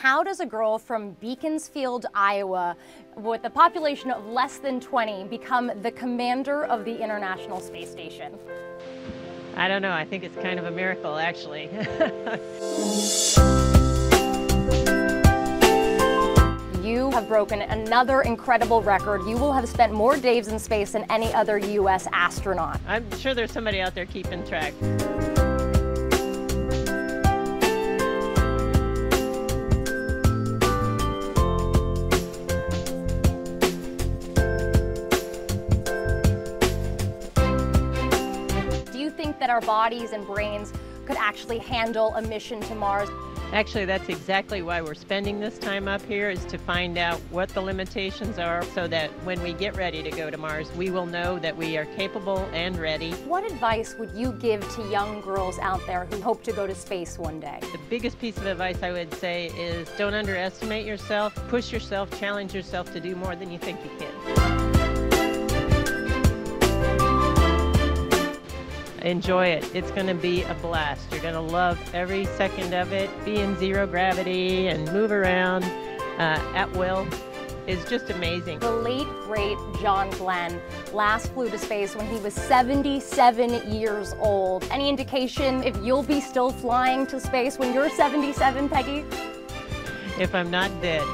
how does a girl from Beaconsfield, Iowa, with a population of less than 20, become the commander of the International Space Station? I don't know. I think it's kind of a miracle, actually. you have broken another incredible record. You will have spent more days in space than any other U.S. astronaut. I'm sure there's somebody out there keeping track. Think that our bodies and brains could actually handle a mission to Mars? Actually, that's exactly why we're spending this time up here is to find out what the limitations are so that when we get ready to go to Mars, we will know that we are capable and ready. What advice would you give to young girls out there who hope to go to space one day? The biggest piece of advice I would say is don't underestimate yourself, push yourself, challenge yourself to do more than you think you can. Enjoy it. It's going to be a blast. You're going to love every second of it. Be in zero gravity and move around uh, at will is just amazing. The late, great John Glenn last flew to space when he was 77 years old. Any indication if you'll be still flying to space when you're 77, Peggy? If I'm not dead.